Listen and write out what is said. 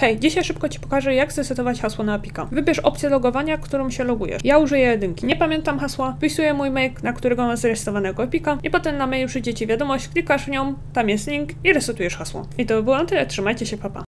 Hej, dzisiaj szybko Ci pokażę, jak zresetować hasło na Apika. Wybierz opcję logowania, którą się logujesz. Ja użyję jedynki. Nie pamiętam hasła, wpisuję mój mail, na którego mam zresetowanego Apika i potem na mailu przyjdzie Ci wiadomość, klikasz w nią, tam jest link i resetujesz hasło. I to by było na tyle, trzymajcie się, papa.